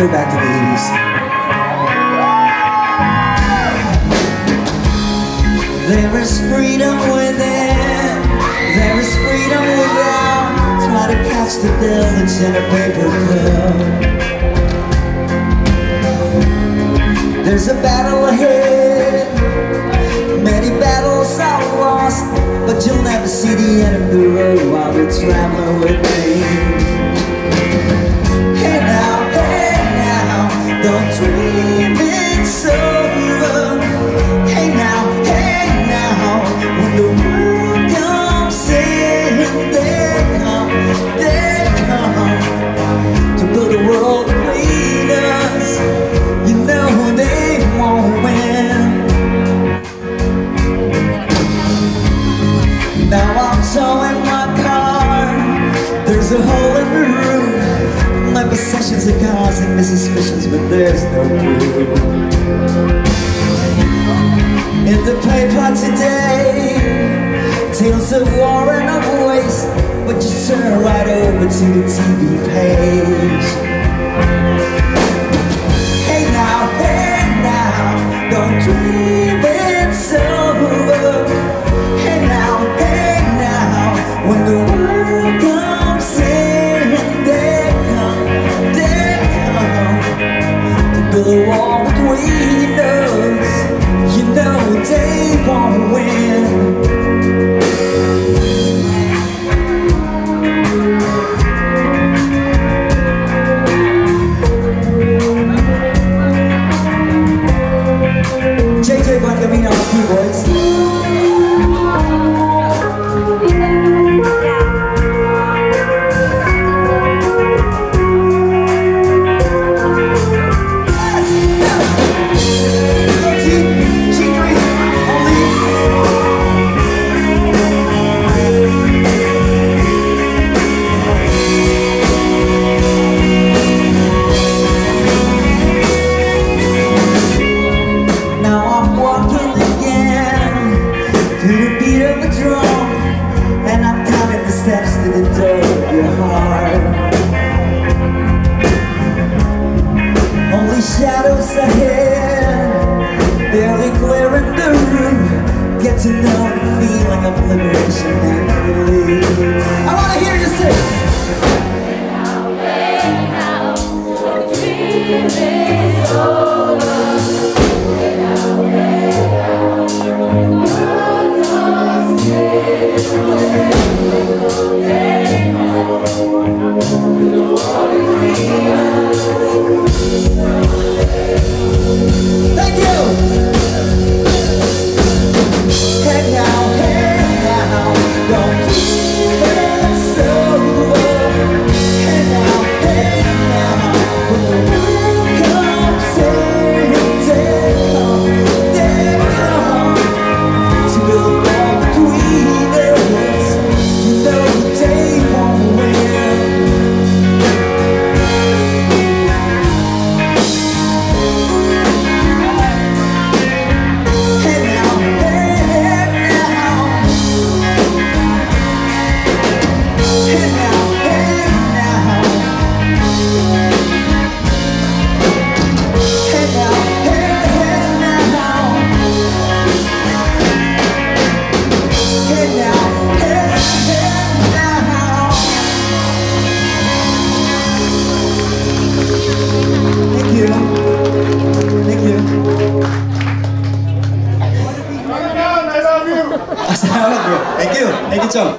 go back to the 80s. There is freedom within, there is freedom without. Try to catch the village in a paper pill. There's a battle ahead, many battles are lost, but you'll never see the end of the road while you're traveling with me. Possessions are causing me suspicions, but there's no proof. In the paper today, tales of war and of waste, but just turn right over to the TV page. Hey now, hey now, don't build wall between the door of your heart. Only shadows ahead, barely clearing the room. Get to feeling of liberation and relief. Thank 1점.